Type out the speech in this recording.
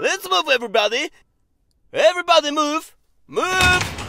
Let's move, everybody. Everybody move. Move.